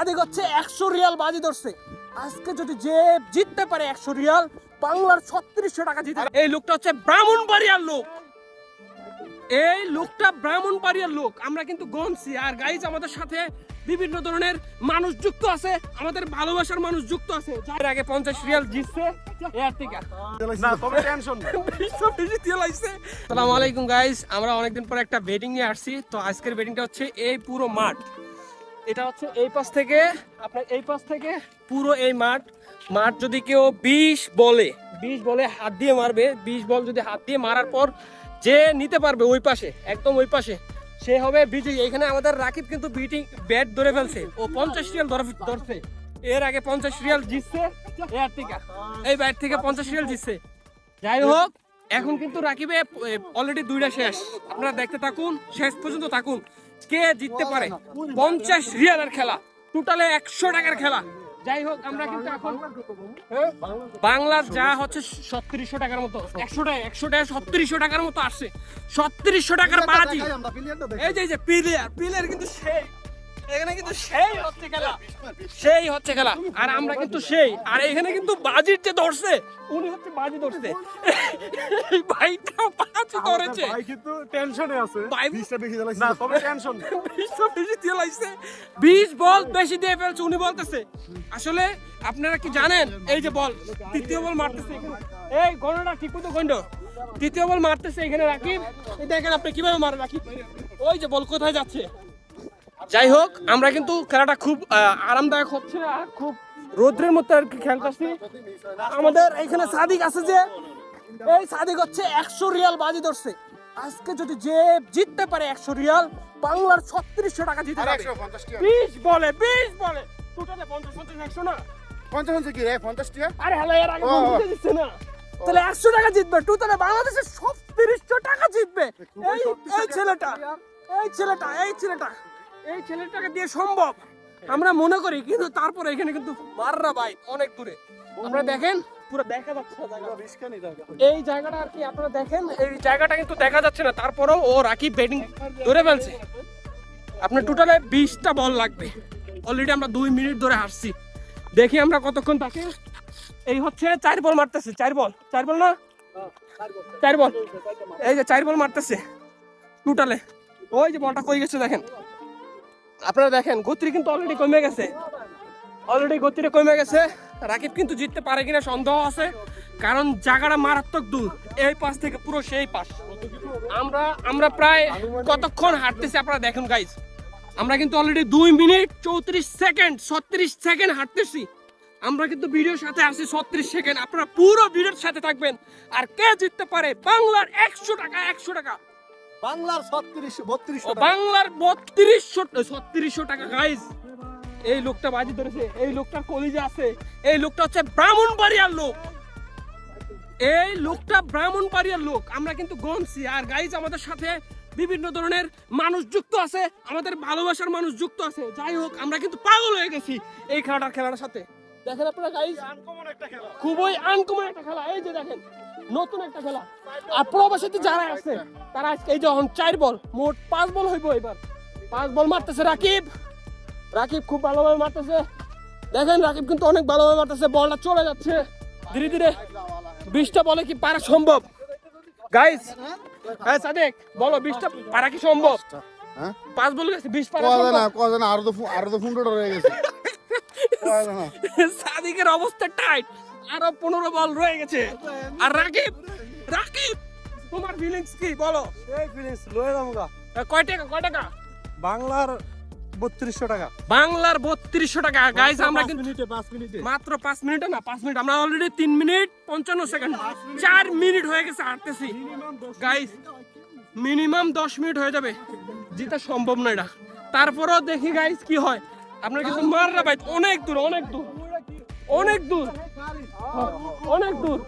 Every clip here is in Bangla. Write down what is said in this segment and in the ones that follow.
সাদিক হচ্ছে একশো রিয়াল বাজি ধরছে। আজকে যদি যে জিততে পারে একশো রিয়াল বাংলার ছত্রিশশো টাকা জিতে এই লোকটা হচ্ছে ব্রাহ্মণবাড়িয়ার লোক। এই লোকটা ব্রাহ্মণবাড়িয়ার লোক। আমরা কিন্তু গমছি আর গাইজ আমাদের সাথে বিভিন্ন ধরনের মানুষ যুক্ত আছে। আমাদের ভালোবাসার মানুষ যুক্ত আছে। যার আগে পঞ্চাশ রিয়াল জিতছে এর থেকে। না তবে টেনশন সালামু আলাইকুম গাইস আমরা অনেকদিন পর একটা বেটিং নিয়ে আসছি। তো আজকের বেটিংটা হচ্ছে এই পুরো মাঠ। এটা হচ্ছে এই পাশ থেকে, আপনার এই পাশ থেকে পুরো এই মাঠ। মাঠ যদি কেউ বিশ বলে বিশ বলে হাত দিয়ে মারবে বিশ বল যদি হাত দিয়ে মারার পর যে নিতে পারবে ওই পাশে, একদম ওই পাশে, সে হবে বিজয়ী। এখানে আমাদের রাকিব কিন্তু বিটিং ব্যাট ধরে ফেলছে। ও পঞ্চাশ রিয়াল ধরে- ধরছে। এর আগে পঞ্চাশ রিয়াল জিতছে। এর থেকে, এই ব্যাট থেকে পঞ্চাশ রিয়াল জিতছে। যাই হোক, এখন কিন্তু রাকিবে অলরেডি দুইটা শেষ। আপনারা দেখতে থাকুন, শেষ পর্যন্ত থাকুন। কে জিততে পারে? পঞ্চাশ রিয়ালের খেলা। টোটালে একশো টাকার খেলা। যাই হোক আমরা কিন্তু এখন হ্যাঁ? বাংলার যা হচ্ছে সত্তিরিশশো টাকার মতো একশো টাকা একশো টাকা সত্তিরিশশো টাকার মতো আসছে। সত্তিরিশশো টাকার বাজি। এই যে এই যে প্লেয়ার প্লেয়ার কিন্তু সেই। এখানে কিন্তু সেই হচ্ছে খেলা। সেই হচ্ছে খেলা। আর আমরা কিন্তু সেই। আর এখানে কিন্তু বাজির যে ধরছে উনি হচ্ছে বাজি ধরছে। ভাইটা বাজি ধরেছে। ভাই কিন্তু টেনশনে আছে। ভাই- বিশটা বেশি জ্বালাইছে। না তবে টেনশন। বিশ তো বেশি দিয়ে লাগছে বিশ বল বেশি দিয়ে ফেলছে উনি বলতেছে। আসলে আপনারা কি জানেন? এই যে বল তৃতীয় বল মারতেছে এখানে। এই গণনা ঠিক মতো গণ্ড তৃতীয় বল মারতেছে এখানে রাকিব। এই দেখেন আপনি কীভাবে মারে রাকিব। ওই যে বল কোথায় যাচ্ছে? যাই হোক আমরা কিন্তু খেলাটা খুব আরামদায়ক হচ্ছে আর খুব রৌদ্রের মধ্যে আর কি খেলতেছি। আমাদের এখানে সাদিক আছে যে এই সাদিক হচ্ছে একশো রিয়াল বাজি ধরছে। আজকে যদি যে জিততে পারে একশো রিয়াল বাংলার ছত্রিশশো টাকা জিতে যাবে। বিশ বলে বিশ বলে। টোটালে পঞ্চাশ পঞ্চাশ একশো না। পঞ্চাশ পঞ্চাশ কি রে? পঞ্চাশ টাকা আরে হ্যালো এর আগে ও। দিচ্ছে না। তাহলে একশো টাকা জিতবে টোটালে বাংলাদেশের ছত্রিশশো টাকা জিতবে। এই এই ছেলেটা এই ছেলেটা এই ছেলেটা। এই ছেলেটাকে দিয়ে সম্ভব। আমরা মনে করি কিন্তু তারপরে এখানে কিন্তু মাররা ভাই অনেক দূরে। আপনারা দেখেন পুরো দেখা যাচ্ছে। এই জায়গাটা আর কি আপনারা দেখেন এই জায়গাটা কিন্তু দেখা যাচ্ছে না। তারপরেও ও রাকিব ব্যাটিং ধরে ফেলছে। আপনার টোটালে বিশটা বল লাগবে। অলরেডি আমরা দুই মিনিট ধরে হারছি দেখি আমরা কতক্ষণ তাকে এই হচ্ছে চার বল মারতেছে চার বল। চার বল না? চার বল। এই যে চার বল মারতেছে। টোটালে। ওই যে বলটা কই গেছে দেখেন। আপনারা দেখেন গতি কিন্তু অলরেডি কমে গেছে। অলরেডি গতিটা কমে গেছে। রাকিব কিন্তু জিততে পারে কিনা সন্দেহ আছে, কারণ জায়গাটা মারাত্মক দূর এই পাশ থেকে পুরো সেই পাশ। আমরা আমরা প্রায় কতক্ষণ হাঁটতেছি আপনারা দেখেন গাইজ আমরা কিন্তু অলরেডি দুই মিনিট চৌত্রিশ সেকেন্ড, ছত্রিশ সেকেন্ড হাঁটতেছি। আমরা কিন্তু ভিডিওর সাথে আছি ছত্রিশ সেকেন্ড। আপনারা পুরো ভিডিওর সাথে থাকবেন। আর কে জিততে পারে? বাংলার একশো টাকা একশো টাকা। বাংলার বত্রিশশো ছত্রিশশো টাকা গাইজ এই লোকটা বাজি ধরেছে এই লোকটার কলিজা আছে এই লোকটা হচ্ছে ব্রাহ্মণবাড়িয়ার লোক। এই লোকটা ব্রাহ্মণবাড়িয়ার লোক আমরা কিন্তু গমছি আর গাইজ আমাদের সাথে বিভিন্ন ধরনের মানুষ যুক্ত আছে আমাদের ভালোবাসার মানুষ যুক্ত আছে। যাই হোক আমরা কিন্তু পাগল হয়ে গেছি এই খেলাটার খেলাটার সাথে। দেখেন আপনারা গাইজ আনকমন একটা খেলা। খুবই আনকমন একটা খেলা। এই যে দেখেন নতুন একটা খেলা। আর প্রবাসীতে যারা আছে তারা আজকে এই যখন চার বল মোট পাঁচ বল হইব এবার। পাঁচ বল মারতেছে রাকিব। রাকিব খুব ভালোভাবে মারতেছে। দেখেন রাকিব কিন্তু অনেক ভালোভাবে মারতেছে বলটা চলে যাচ্ছে। ধীরে ধীরে বিশটা বলে কি পারা সম্ভব? গাইস হ্যাঁ সাদেক বলো বিশটা পারা কি সম্ভব? হ্যাঁ? পাঁচ বল গেছে বিশ পারা না কয় না আরও তো আরও তো ফুন্ডোটা রয়ে গেছে। সাদিকের অবস্থা টাইট আরও পনেরো বল রয়ে গেছে। আর রাকিব রাকিব তোমার ফিলিংস কি? বলো। ফিলিংস লয়ে কয় টাকা কয় টাকা? বাংলার বত্রিশশো টাকা। বাংলার বত্রিশশো টাকা। গাইজ আমরা কিন্তু মাত্র পাঁচ মিনিটে না পাঁচ মিনিট। আমরা অলরেডি তিন মিনিট পঞ্চান্ন সেকেন্ড চার মিনিট হয়ে গেছে হাঁটতেছি। গাইজ মিনিমাম দশ মিনিট হয়ে যাবে। যেটা সম্ভব না এটা। তারপরেও দেখি গাইজ কি হয়। আপনার কিন্তু মাররা ভাই অনেক দূর অনেক দূর। অনেক দূর। অনেক দূর।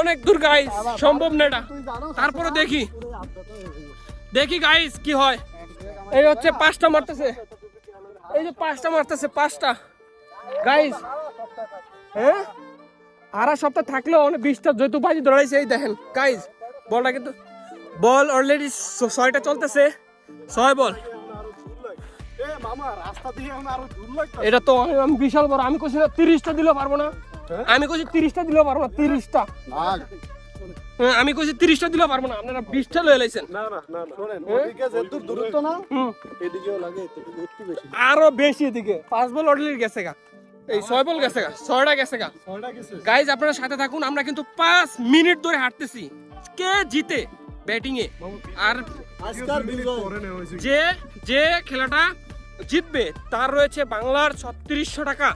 অনেক দূর গাইজ সম্ভব না তারপরে দেখি। দেখি গাইজ কি হয়। এই হচ্ছে পাঁচটা মারতেছে। এই যে পাঁচটা মারতেছে, পাঁচটা। গাইজ হ্যাঁ? আর সপ্তাহ থাকলেও অনেক বিশটা যেহেতু বাজি ধরাইছে এই দেখেন। গাইজ বলটা কিন্তু বল অলরেডি ছয়টা চলতেছে। ছয় বল। এটা তো আমি বিশাল বড় আমি কইছি না তিরিশটা দিলেও পারব না। হ্যাঁ? আমি কইছি তিরিশটা দিলেও পারব না তিরিশটা। হ্যাঁ, আমি কইছি তিরিশটা দিলেও পারব না আপনারা বিশটা লয়ে লাইছেন। না না না না। শোনেন ওদিকে যেদূর দূরত্ব না এদিকেও লাগে একটু বেশি। আরও বেশি এদিকে। পাঁচ বল অর্ডার গেছে গা। এই ছয় বল গেছে গা ছয়টা গেছে গা। ছয়টা গেছে। গাইজ আপনারা সাথে থাকুন আমরা কিন্তু পাঁচ মিনিট ধরে হাঁটতেছি। কে জিতে? ব্যাটিং এ আর যে যে খেলাটা জিতবে তার রয়েছে বাংলার ছত্রিশশো টাকা।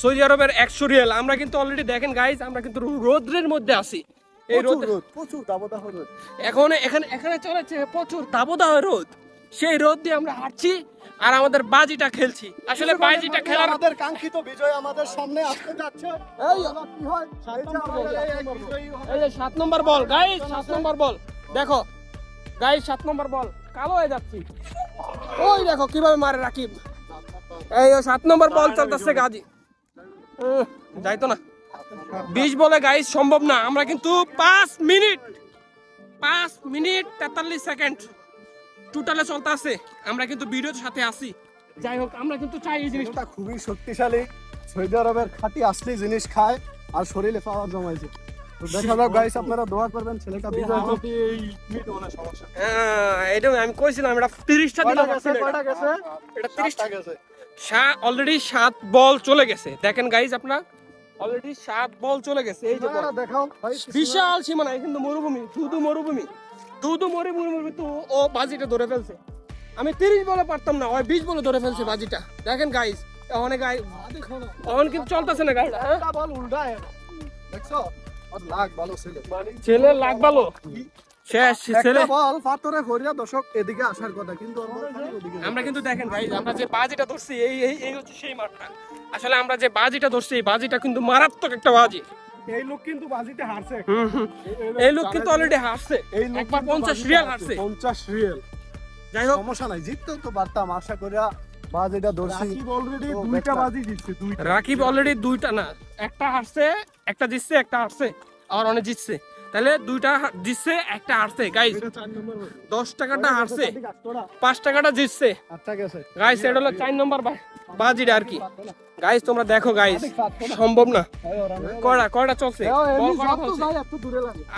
সৌদি আরবের একশো রিয়াল। আমরা কিন্তু অলরেডি দেখেন গাইজ আমরা কিন্তু রোদ্রের মধ্যে আছি। এই রোদ প্রচুর রোদ প্রচুর দাবদাহ রোদ। এখন এখানে এখানে চলেছে প্রচুর দাবদাহ রোদ। সেই রোদ দিয়ে আমরা হাঁটছি আর আমাদের বাজিটা খেলছি। আসলে বাজিটা খেলার আমাদের কাঙ্ক্ষিত বিজয় আমাদের সামনে আসতে যাচ্ছে। এই কি হয়? এই যে আমাদের এই এক বিজয়ী হবে। এই যে সাত নম্বর বল গাইস সাত নম্বর বল। দেখো গাইস সাত নম্বর বল। কালো হয়ে যাচ্ছি। ওই দেখো কীভাবে মারে রাকিব। এই সাত নম্বর বল চলতেছে গাজী। উহ, যাইতো না। বিশ বলে গাইস সম্ভব না। আমরা কিন্তু পাঁচ মিনিট পাঁচ মিনিট তেতাল্লিশ সেকেন্ড টোটালে চলতে আছে আমরা কিন্তু ভিডিওর সাথে আছি। যাই হোক আমরা কিন্তু চাই এই জিনিসটা। খুবই শক্তিশালী। সৌদি আরবের খাঁটি আসলি জিনিস খায় আর শরীরে পাওয়ার জমাইছে। তো দেখা যাক গাইস আপনারা দোয়া করবেন ছেলেটা বিজয় হোক। হ্যাঁ, এটা আমি কইছিলাম এটা তিরিশটা এটা তিরিশটা। গেছে। অলরেডি সাত বল চলে গেছে। দেখেন গাইজ আপনার অলরেডি সাত বল চলে গেছে। এই যে। দেখাও বিশাল সীমানা কিন্তু মরুভূমি শুধু মরুভূমি। শুধু মরুভূমি তো ও বাজিটা ধরে ফেলছে। আমি তিরিশ বলে পারতাম না ওই বিশ বলে ধরে ফেলছে বাজিটা। দেখেন গাইজ অনেক গাই অন কিন্তু চলতেছে না গাড়িটা হ্যাঁ? বল উল্টায় দেখছ? আর লাগ ভালো ছেলে। ছেলে লাগ ভালো। শেষ ছেলে বল পাথরে করিয়া দর্শক এদিকে আসার কথা কিন্তু ওর বল খালি ওদিকে যায়। আমরা কিন্তু দেখেন ভাই আমরা যে বাজিটা ধরছি এই এই এই হচ্ছে সেই মাঠটা। আসলে আমরা যে বাজিটা ধরছি এই বাজিটা কিন্তু মারাত্মক একটা বাজি। এই লোক কিন্তু বাজিতে হারছে। হুম, হুম। এই লোক কিন্তু অলরেডি হারছে। এই লোক একবার কিন্তু পঞ্চাশ বাজিতে রিয়াল হারছে। হারছে। পঞ্চাশ রিয়াল যাই হোক। সমস্যা নাই জিততেও তো পারতাম আশা করিয়া বাজিটা ধরছি। অলরেডি তো দুইটা বাজি দিচ্ছে দুইটা। রাকিব অলরেডি দুইটা না একটা হারছে একটা জিতছে একটা হারছে আর অনেক জিতছে। তাহলে দুইটা জিতছে একটা হারছে। গাইজ। দশ টাকাটা হারছে। পাঁচ টাকাটা জিতছে। আচ্ছা গাইজ এটা হলো চার নম্বর বাজিটা আর কি। গাইজ তোমরা দেখো গাইজ সম্ভব না। কয়টা কয়টা চলছে?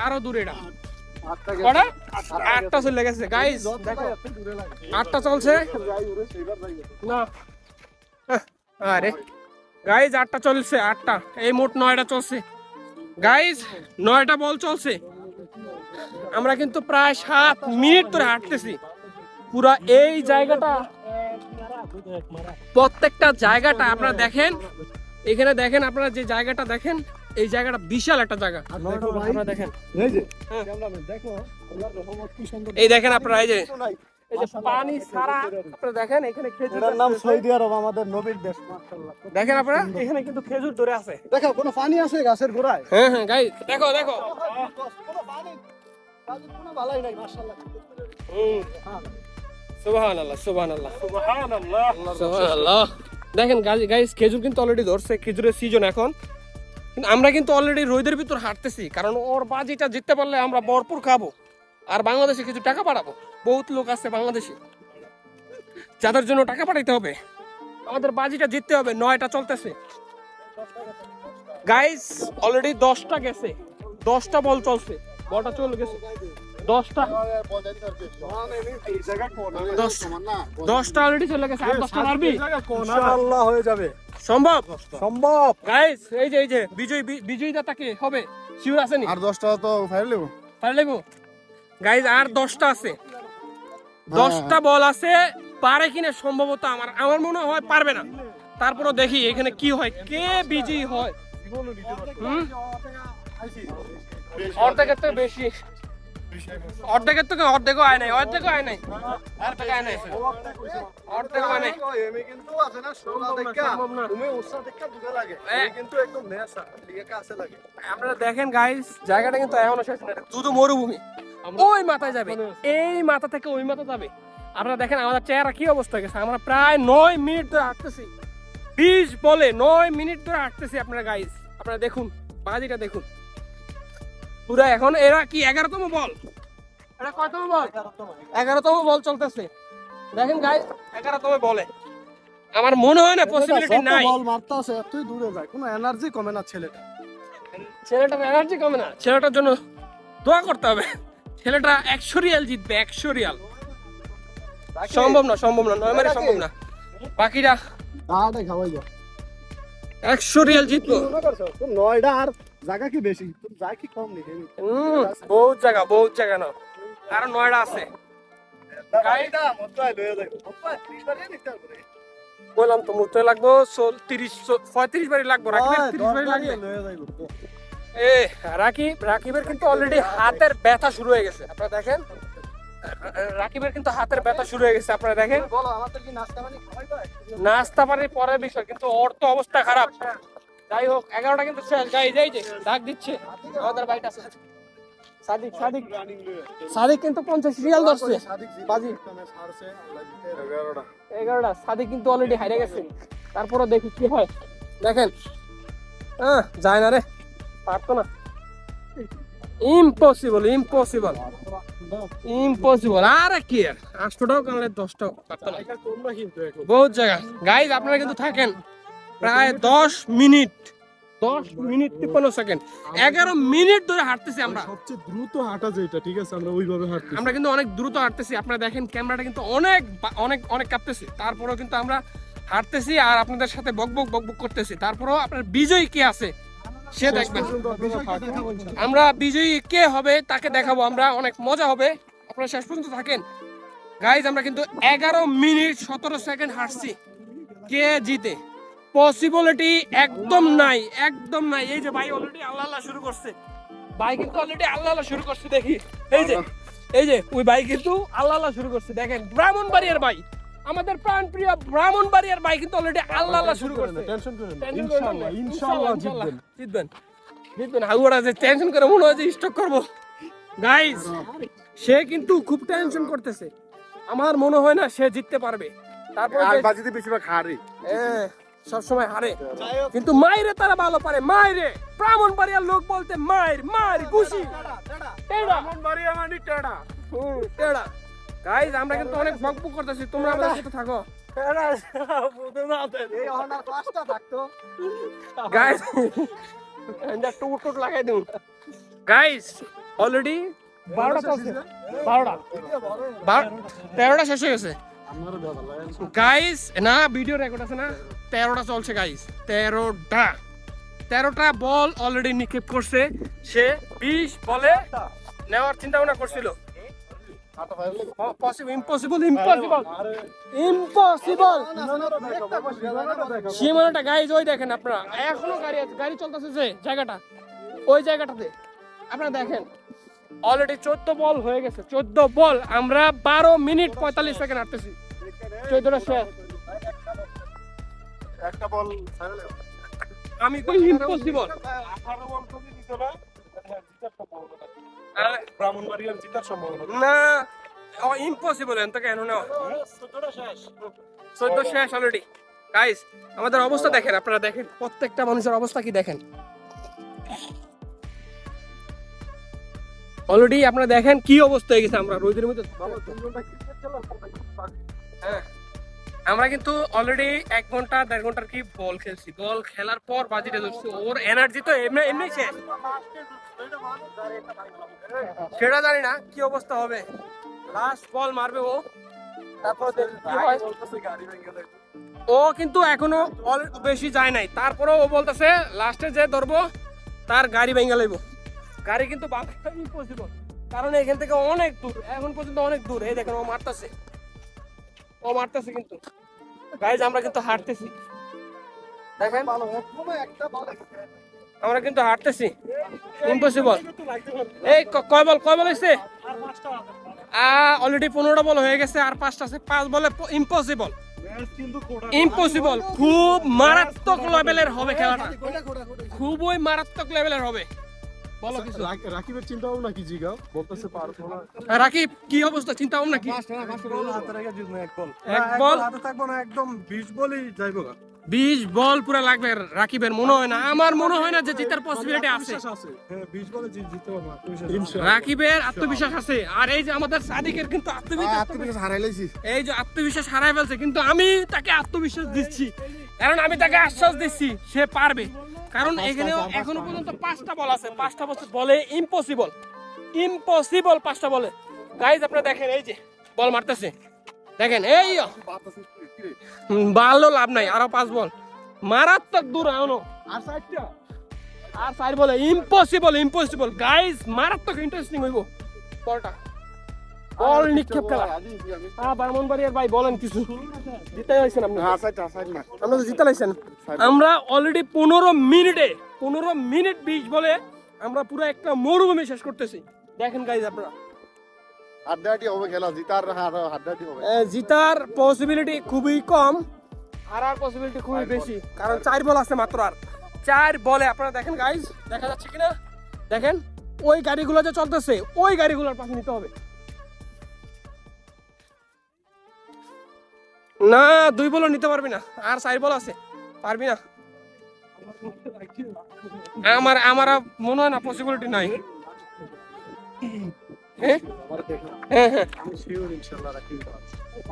আরও দূরে এটা আটটা চলে গেছে। দেখো। আটটা চলছে। না। আরে। আটটা চলছে আটটা। এই মোট নয়টা চলছে। গাইজ নয়টা বল চলছে। আমরা কিন্তু প্রায় সাত মিনিট ধরে হাঁটতেছি। পুরা এই জায়গাটা প্রত্যেকটা জায়গাটা আপনারা দেখেন। এখানে দেখেন আপনারা যে জায়গাটা দেখেন এই জায়গাটা বিশাল একটা জায়গা। আপনারা দেখেন। এই হ্যাঁ। এই দেখেন আপনারা এই যে। এই যে পানি ছাড়া আপনারা দেখেন এখানে খেজুর নাম সৌদি আরব আমাদের নবীর দেশ মাশাআল্লাহ। দেখেন আপনারা এখানে কিন্তু খেজুর ধরে আছে। দেখো কোনো পানি আছে গাছের গোড়ায়? হ্যাঁ হ্যাঁ গাই দেখো দেখো। কোনো পানি কোনো নাই মাশাআল্লাহ। আল্লাহ দেখেন গাইস খেজুর কিন্তু অলরেডি ধরছে খেজুরের সিজন এখন। কিন্তু আমরা কিন্তু অলরেডি রোদের ভিতর হাঁটতেছি কারণ ওর বাজিটা জিততে পারলে আমরা ভরপুর খাব। আর বাংলাদেশে কিছু টাকা পাঠাবো। বহুত লোক আছে বাংলাদেশে। যাদের জন্য টাকা পাঠাইতে হবে। আমাদের বাজিটা জিততে হবে নয়টা চলতেছে। গাইস অলরেডি দশটা গেছে। দশটা বল চলছে। বলটা চলে গেছে। দশটা। দশটা অলরেডি চলে গেছে। আর দশটা মারবি ইনশাআল্লাহ হয়ে যাবে। সম্ভব? সম্ভব। গাইস এই যে এই যে বিজয় হবে। শিওর আর দশটা তো ফাইল লেবো পারে লেবো গাইস আর দশটা আছে। দশটা বল আছে পারে কিনা সম্ভবত আমার। আমার মনে হয় পারবে না। তারপরে দেখি এখানে কি হয় কে বিজি হয়। হুম? অর্ধেকের থেকে বেশি। অর্ধেকের অর্ধেকও আয় নাই অর্ধেকও আয় নাই। অর্ধেক আয় নাই অর্ধেক আয় নাই। এমনি কিন্তু আছে না সোলা সম্ভব না, দেখা তুমি উৎসাহ দেখা দুটো লাগে। কিন্তু একদম নেশা লিগে কাছে লাগে। আপনারা দেখেন গাইস জায়গাটা কিন্তু এখনও শেষ না শুধু মরুভূমি। ওই মাথায় যাবে। এই মাথা থেকে ওই মাথা যাবে। আপনারা দেখেন আমাদের চেহারা কি অবস্থা গেছে। আমরা প্রায় নয় মিনিট ধরে হাঁটতেছি। বিশ বলে নয় মিনিট ধরে হাঁটতেছি আপনারা গাইস আপনারা দেখুন বাজিটা দেখুন। পুরা এখন এরা কি এগারোতম বল? এটা কয়তম বল? এগারোতম বল চলতেছে। দেখেন গাইস এগারোতম বলে। আমার মনে হয় না পসিবিলিটি নাই। বল মারতে এতই দূরে যায়। কোনো এনার্জি কমে না ছেলেটা। ছেলেটার এনার্জি কমে না। ছেলেটার জন্য দোয়া করতে হবে। ছেলেটা একশো রিয়াল জিতবে একশো রিয়াল। সম্ভব না সম্ভব না নয় মারে সম্ভব না। বাকিরা একশো রিয়াল জিতবো নয়টা আর জায়গা কি বেশি? কি কম নেই? হেমি। বহুত জায়গা বহুত জায়গা না। আরও নয়টা আছে। গাড়িটা মতলাই লয়ে যাইবো মতলাই 30 বারে নিতে হবে বললাম তো মুতে লাগবো চল তিরিশ চল- পঁয়ত্রিশ বাড়ি লাগবো তিরিশ বাড়ি এ রাকিব রাকিবের কিন্তু অলরেডি হাতের ব্যথা শুরু হয়ে গেছে। আপনারা দেখেন? রাকিবের কিন্তু হাতের ব্যথা শুরু হয়ে গেছে আপনারা দেখেন? বলো আমাদের কি নাস্তা পানি পরের বিষয় কিন্তু ওর তো অবস্থা খারাপ। যাই হোক, এগারোটা কিন্তু শেষ। যাই যে ডাক দিচ্ছে। আমাদের কিন্তু পঞ্চাশ রিয়াল ধরছে। বাজি। বাজি কামে ছাড়ছে আল্লাহ দিতে 11টা এগারোটা কিন্তু অলরেডি তারপরে দেখি কি হয়। দেখেন। হ্যাঁ যায় না রে। পারতো না। ইম্পসিবল ইম্পসিবল ইম্পসিবল আর কি আর? আটশোটাও কামড়ে, দশটাও। পারতো না। বহুত জায়গা। গাইজ আপনারা কিন্তু থাকেন। প্রায় দশ মিনিট। দশ মিনিট তিপ্পান্ন সেকেন্ড। এগারো মিনিট ধরে হাঁটতেছি আমরা। সবচেয়ে দ্রুত হাঁটা যেটা ঠিক আছে? আমরা ওইভাবে হাঁটতেছি। আমরা কিন্তু অনেক দ্রুত হাঁটতেছি। আপনারা দেখেন ক্যামেরাটা কিন্তু অনেক অনেক অনেক কাঁপতেছে। তারপরেও কিন্তু আমরা হাঁটতেছি আর আপনাদের সাথে বকবক বকবক করতেছি। তারপরেও আপনার বিজয়ী কে আছে সে দেখবেন। আমরা বিজয়ী কে হবে তাকে দেখাবো আমরা। অনেক মজা হবে। আপনারা শেষ পর্যন্ত থাকেন। গাইজ আমরা কিন্তু এগারো মিনিট সতেরো সেকেন্ড হাঁটছি। কে জিতে? পসিবিলিটি একদম নাই একদম নাই। এই যে ভাই অলরেডি আল্লাহ আল্লাহ শুরু করছে। ভাই কিন্তু অলরেডি আল্লাহ আল্লাহ শুরু করছে দেখি। এই যে এই যে ওই ভাই কিন্তু আল্লাহ আল্লাহ শুরু করছে দেখেন। ব্রাহ্মণবাড়িয়ার ভাই আমাদের প্রাণ প্রিয় ব্রাহ্মণবাড়িয়ার ভাই কিন্তু অলরেডি আল্লাহ আল্লাহ শুরু করছে। টেনশন করেন না। ইনশাআল্লাহ ইনশাআল্লাহ জিতবেন। জিতবেন জিতবেন। হাগুড়া যে টেনশন করে মনে হয় যে স্টক করব। গাইস সে কিন্তু খুব টেনশন করতেছে। আমার মনে হয় না সে জিততে পারবে। তারপর আর বাজিতে বেশিরভাগ হারে সব সময় হারে। কিন্তু মাইরে তারা ভালো পারে। মাইরে! ব্রাহ্মণ বাড়িয়ার লোক বলতে মায়ের মার খুশি টেড়া। মানে টেড়া। হুম, টেড়া। গাইস আমরা কিন্তু অনেক বকবক করতেছি। তোমরা আমাদের সাথে থাকো। গাইস অলরেডি তেরোটা শেষ হয়ে গেছে। গাইস না ভিডিও রেকর্ড আছে না? তেরোটা চলছে গাইস তেরোটা। তেরোটা বল অলরেডি নিক্ষেপ করছে। সে বিশ বলে নেওয়ার চিন্তা ভাবনা করছিল। গাইজ ওই দেখেন আপনারা। এখনও গাড়ি আছে, গাড়ি চলতেছে যে জায়গাটা, ওই জায়গাটাতে। আপনারা দেখেন অলরেডি চোদ্দ বল হয়ে গেছে, চোদ্দ বল। আমরা বারো মিনিট পঁয়তাল্লিশ সেকেন্ড হাঁটতেছি। চোদ্দটা শেষ। একটা বল আমি কই ইম্পসিবল ব্রাহ্মণবাড়িয়ার জিতার সম্ভাবনা না ও ইম্পসিবল এত কেন না চোদ্দ শেষ অলরেডি গাইস আমাদের অবস্থা দেখেন আপনারা দেখেন প্রত্যেকটা মানুষের অবস্থা কি দেখেন? অলরেডি আপনারা দেখেন কি অবস্থা হয়ে গেছে আমরা রোদের মধ্যে। হ্যাঁ। আমরা কিন্তু অলরেডি এক ঘণ্টা দেড় ঘণ্টার কি বল খেলছি। বল খেলার পর বাজিটা ধরছি। ওর এনার্জি তো এমনি এমনি শেষ। সেটা জানি না কি অবস্থা হবে। লাস্ট বল মারবে ও। তারপর ও কিন্তু এখনও অল বেশি যায় নাই। তারপরেও ও বলতেছে লাস্টে যে ধরবো তার গাড়ি ভেঙে লইব। গাড়ি কিন্তু ইম্পসিবল কারণ এখান থেকে অনেক দূর এখন পর্যন্ত অনেক দূর। এই দেখেন ও মারতেছে। ও মারতেছে কিন্তু। গাইজ আমরা কিন্তু হাঁটতেছি দেখেন আমরা কিন্তু হাঁটতেছি ইম্পসিবল এই কয় বল কয় বল হয়েছে অলরেডি পনেরোটা বল হয়ে গেছে, আর পাঁচটা আছে। পাঁচ বলে ইম্পসিবল ইম্পসিবল খুব মারাত্মক লেভেলের হবে খেলাটা। খুবই মারাত্মক লেভেলের হবে। বলো কিছু। রাকিবের চিন্তা ভাবনা কি জিগাও? বলতেছে পারব না। রাকিব কি অবস্থা? চিন্তা ভাবনা কি হাতে রেখে জিতবো এক বল। এক বল? হাতে থাকব না একদম বিশ বলই যাইবো বিশ বল পুরো লাগবে রাকিবের মনে হয় না? আমার মনে হয় না যে জিতার পসিবিলিটি আছে। হ্যাঁ বিশ বলে জিততে পারব রাকিবের আত্মবিশ্বাস আছে। আর এই যে আমাদের সাদিকের কিন্তু আত্মবিশ্বাস আত্মবিশ্বাস হারাই এই যে আত্মবিশ্বাস হারাই ফেলছে কিন্তু আমি তাকে আত্মবিশ্বাস দিচ্ছি। কারণ আমি তাকে আশ্বাস দিচ্ছি সে পারবে। কারণ এখানেও এখনও পর্যন্ত পাঁচটা বল আছে। পাঁচটা বছর বলে ইম্পসিবল ইম্পসিবল পাঁচটা বলে। গাইজ আপনারা দেখেন এই যে বল মারতেছে। দেখেন এই ভালো লাভ নাই আরও পাঁচ বল। মারাত্মক দূর আনো আর সাইডটা? আর সাইড বলে ইম্পসিবল ইম্পসিবল গাইজ মারাত্মক ইন্টারেস্টিং হইব। বলটা। বল নিক্ষেপ খেলা। হ্যাঁ ভাই বলেন কিছু। জিতে আপনি। হ্যাঁ আমরা তো জিতে লাইছেন। আমরা অলরেডি পনেরো মিনিটে পনেরো মিনিট বিশ বলে আমরা পুরো একটা মরুভূমি শেষ করতেছি। দেখেন গাইজ আপনারা। হাড্ডাহাড্ডি হবে খেলা জিতার হাড্ডাহাড্ডি হবে। জিতার পসিবিলিটি খুবই কম। হারার পসিবিলিটি খুবই বেশি। কারণ চার বল আছে মাত্র আর। চার বলে আপনারা দেখেন গাইজ দেখা যাচ্ছে কিনা? দেখেন ওই গাড়িগুলো যে চলতেছে ওই গাড়িগুলোর পাশে নিতে হবে। না দুই বলও নিতে পারবি না। আর চার বল আছে পারবি না। আমার আমার মনে হয় না পসিবিলিটি নাই। হ্যাঁ? হ্যাঁ হ্যাঁ।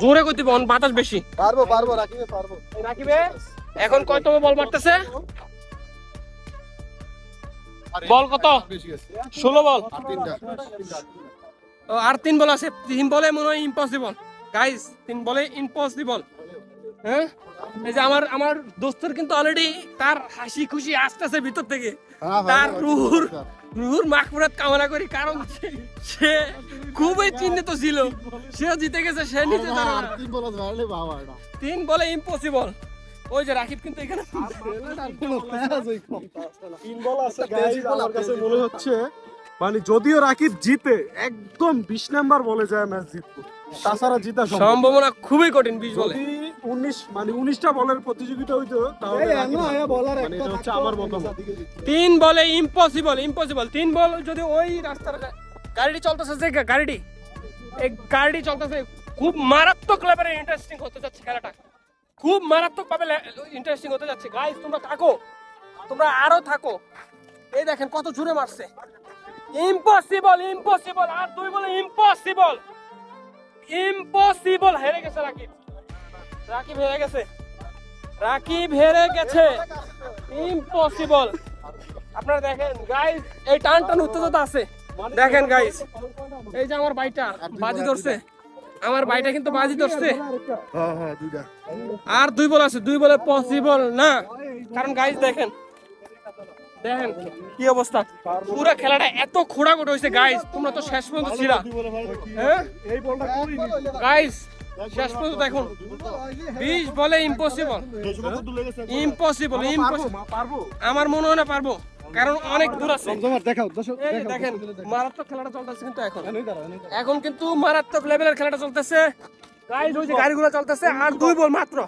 জোরে করতে বন বাতাস বেশি। পারব পারব রাখিবে পারব। রাখিবে এখন কয়তম বল মারতেছে বল কত? ষোলো বল। আর তিন বল আছে। তিন বলে মনে হয় ইম্পসিবল গাইস তিন বলে ইম্পসিবল হ্যাঁ? এই যে আমার আমার দোস্তের কিন্তু অলরেডি তার হাসি খুশি আসতেছে ভিতর থেকে। হ্যাঁ, তার ভাই, রুহুর রুহুর মাকফুরাত কামনা করি কারণ সে- খুবই চিহ্নিত ছিল। সে জিতে গেছে সে নিতে তিন বল আছে বাবা তিন বলে ইম্পসিবল ওই যে রাকিব কিন্তু এখানে তিন বল আছে গাইস আমার কাছে মনে হচ্ছে মানে যদিও রাকিব জিতে একদম বিশ নাম্বার বলে যায় ম্যাচ জিতবো তাছাড়া জিতা সম্ভাবনা খুবই কঠিন বিশ বলে। উনিশ মানে উনিশটা বলের প্রতিযোগিতা হইতো তাহলে রাকিব মানে আমার মতামত। তিন বলে ইম্পসিবল ইম্পসিবল তিন বল যদি ওই রাস্তার গা- গাড়িটি চলতেছে যে গাড়িটি এই গাড়িটি চলতেছে খুব মারাত্মক ইন্টারেস্টিং হতে যাচ্ছে খেলাটা। খুব মারাত্মক ভাবে ইন্টারেস্টিং হতে যাচ্ছে। গাইস তোমরা থাকো। তোমরা আরও থাকো। এই দেখেন কত জোরে মারছে। ইম্পসিবল ইম্পসিবল আর দুই বলে ইম্পসিবল ইম্পসিবল হেরে গেছে রাকিব। রাকিব হেরে গেছে। রাকিব হেরে গেছে। ইম্পসিবল। আপনারা দেখেন গাইস এই টান টান উত্তেজতা আছে। দেখেন গাইস এই যে আমার ভাইটা বাজি ধরছে। আমার ভাইটা কিন্তু বাজি ধরছে। হ্যাঁ হ্যাঁ দুইটা। আর দুই বল আছে দুই বলে পসিবল না। কারণ গাইস দেখেন দেখেন কি অবস্থা? পুরো খেলাটা এত খোড়াখুট হয়েছে গাইস তোমরা তো শেষ পর্যন্ত ছিলা। হ্যাঁ? গাইস শেষ পর্যন্ত দেখুন। বিশ বলে ইম্পসিবল ইম্পসিবল ইম্পসিবল আমার মনে হয় না পারব কারণ অনেক দূর আছে। দেখেন মারাত্মক খেলাটা চলতেছে কিন্তু এখন। এখন কিন্তু মারাত্মক লেভেলের খেলাটা চলতেছে। গাড়িগুলো চলতেছে আর দুই বল মাত্র।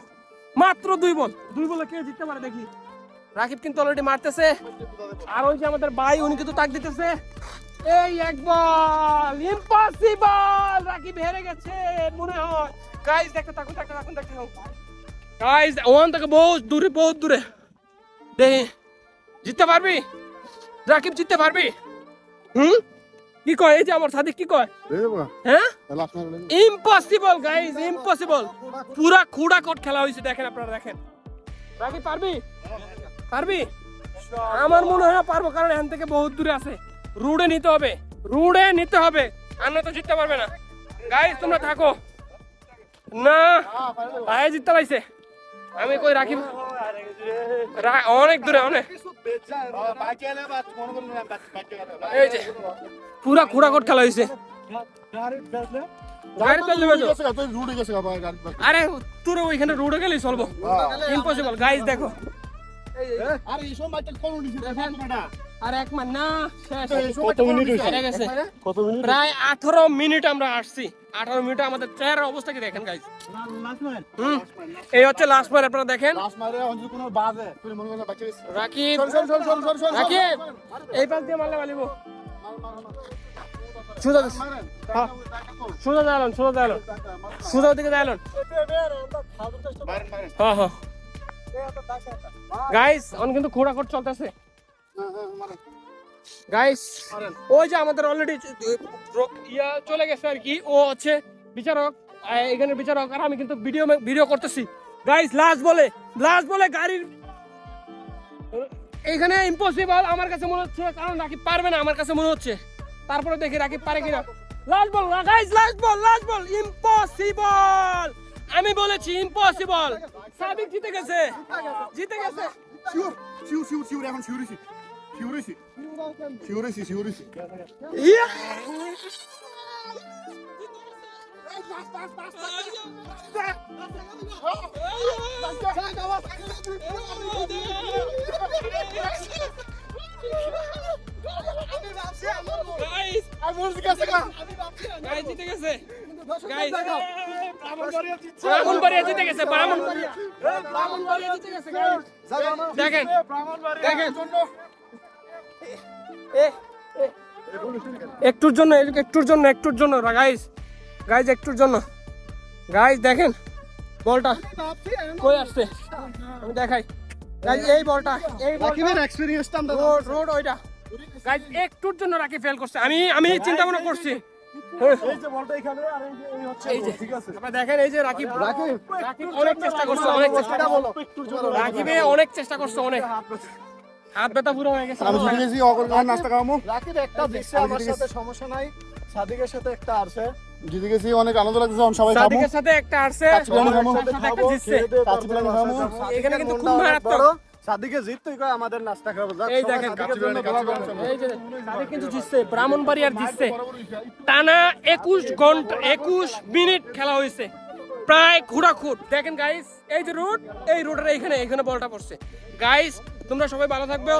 মাত্র দুই বল। দুই বলে কে জিততে পারে দেখি। রাকিব কিন্তু অলরেডি মারতেছে। আর ওই যে আমাদের ভাই উনি কিন্তু তাক দিতেছে। এই এক বল ইম্পসিবল রাকিব হেরে গেছে মনে হয়। গাইজ দেখতে থাকুন দেখতে থাকুন দেখতে থাকুন। গাইজ ওখান থেকে বহুত দূরে বহুত দূরে। দেখি জিততে পারবি? রাকিব জিততে পারবি? হুম? কি কয় এই যে আমার সাদিক কি কয়? দেখে হ্যাঁ? ইম্পসিবল গাইজ ইম্পসিবল পুরা খুড়া কোট খেলা হয়েছে দেখেন আপনারা দেখেন। রাকিব পারবি? পারবি? আমার মনে হয় না পারব কারণ এখান থেকে বহুত দূরে আছে। রুডে নিতে হবে। রুডে নিতে হবে। আর না তো জিততে পারবে না। গাইজ তোমরা থাকো। না ভাই জিততে পাইছে আমি কই রাকিব রা- অনেক দূরে অনেক। এই যে পুরা খুড়া কোট খেলা হয়েছে আরে তোর ওইখানে রোডে গেলেই চলবো। ইম্পসিবল গাইজ দেখো। আরে এই সময় মাইটা কোন নিছে দেখেন। আর এক মান না কত মিনিট হয়েছে? কত মিনিট? প্রায় আঠারো মিনিট আমরা আসছি। আঠারো মিনিটে আমাদের চেয়ারের অবস্থা কি দেখেন হুম? এই হচ্ছে লাস্ট বার আপনারা দেখেন। লাস্ট মারে কোন বাজে তুই মনে রাকিব। রাকিব! এই পাশ দিয়ে মারলে মালিব সোজা হ্যাঁ। সোজা দাঁড়ান সোজা দাঁড়ান সোজা দিকে দাঁড়ান হ্যাঁ হ্যাঁ। গাইস অন কিন্তু চলতেছে। গাইস যে আমাদের অলরেডি ইয়া চলে গেছে আর কি, ও বিচারক এখানে বিচারক, আর আমি কিন্তু ভিডিও ভিডিও করতেছি। গাইস লাস্ট বলে লাস্ট বলে গাড়ির এখানে ইম্পসিবল আমার কাছে মনে হচ্ছে, কারণ রাকিব পারবে না, আমার কাছে মনে হচ্ছে। তারপরে দেখি রাকিব পারে কিনা। Last ball guys last ball last ball impossible আমি বলেছি ইম্পসিবল সাবিক জিতে গেছে। জিতে গেছে। শিওর শিওর শিওর শিওর এখন শিওর হইছি শিওর হইছি শিওর হইছি শিওর হইছি ইয়া! Guys, guys, জিতে গেছে। Guys, ব্রাহ্মণবাড়িয়া জিতে গেছে। ব্রাহ্মণবাড়িয়া ব্রাহ্মণবাড়িয়া জিতে গেছে guys। দেখেন। দেখেন। এ, এ, একটুর জন্য একটুর জন্য একটুর জন্য গাইজ গাইজ একটুর জন্য। গাইজ দেখেন। বলটা কই আসছে? আমি দেখাই। গাইজ এই বলটা এই রাকিবের এক্সপেরিয়েন্সটা আমরা রোড রোড ওইটা। গাইজ একটুর জন্য রাকি ফেল করছে। আমি আমি চিন্তা ভাবনা করছি। এই যে বলটা এখানে আর এই যে এই হচ্ছে ঠিক আছে। আপনারা দেখেন এই যে রাকিব। রাকিব রাকিব অনেক চেষ্টা করছে অনেক চেষ্টা একটুর রাকিবে অনেক চেষ্টা করছে অনেক। হাত ব্যথা পুরো হয়ে গেছে। আমি গেছি অকল নাস্তা খাওয়ামো। রাকিব একটা দিচ্ছে আমার সাথে সমস্যা নাই সাদিকের সাথে একটা আছে। জিতে গেছি অনেক আনন্দ সবাই সাদিকের সাথে একটা আসছে। সাথে জিতছে। এখানে কিন্তু খুব মারাত্মক। সাদিকে জিততেই কয় আমাদের নাস্তা খাব। এই দেখেন। এই যে সাদিক কিন্তু জিতছে ব্রাহ্মণবাড়িয়ার জিতছে। টানা একুশ ঘণ্টা একুশ মিনিট খেলা হয়েছে। প্রায় খুঁড়াখুট দেখেন গাইস এই যে রুট এই রুটের এইখানে এখানে বলটা পড়ছে। গাইস তোমরা সবাই ভালো থাকবে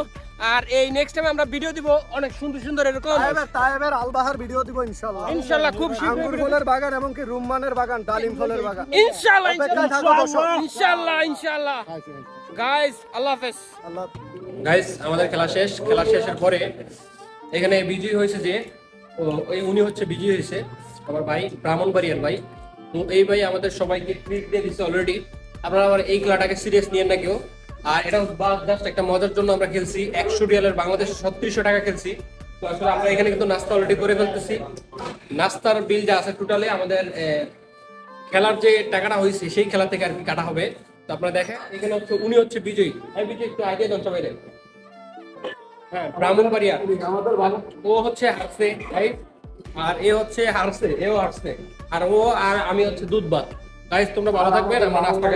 আর এই নেক্সট টাইম আমরা ভিডিও দিব অনেক সুন্দর সুন্দর এরকম। তাইবের তাইবের আলবাহার ভিডিও দিব ইনশাআল্লাহ। ইনশাল্লাহ খুব আঙ্গুর শীঘ্রই ফুলের বাগান এবং কি রুম্মানের বাগান ডালিম ফলের বাগান। দর্শক। ইনশাল্লাহ ইনশাল্লাহ গাইস আল্লাহ হাফেজ। আল্লাহ। গাইস আমাদের খেলা শেষ। খেলা শেষের পরে এখানে বিজয়ী হয়েছে যে ওই উনি হচ্ছে বিজয়ী হয়েছে। আমার ভাই ব্রাহ্মণবাড়িয়ার ভাই। তো এই ভাই আমাদের সবাইকে ট্রিট দিয়ে দিচ্ছে অলরেডি আপনারা আবার এই খেলাটাকে সিরিয়াস নিয়েন না কেউ। আর এটা জাস্ট একটা মজার জন্য আমরা খেলছি। একশো রিয়ালের বাংলাদেশ ছত্রিশশো টাকা খেলছি। তো আসলে আমরা এখানে কিন্তু নাস্তা অলরেডি করে ফেলতেছি। নাস্তার বিল যা আছে আমাদের খেলার যে টাকাটা হয়েছে, সেই খেলা থেকে আর কি কাটা হবে। তো আপনারা দেখেন, এখানে হচ্ছে উনি হচ্ছে বিজয়ী। এই বিজয়ী, একটু আইডিয়া দেন সবাই হ্যাঁ ব্রাহ্মণবাড়িয়া ও হচ্ছে হারছে? আর এ হচ্ছে হারছে, এও হারছে। আর ও আর আমি হচ্ছে দুধ ভাত গাইস তোমরা ভালো থাকবেন, আমরা নাস্তা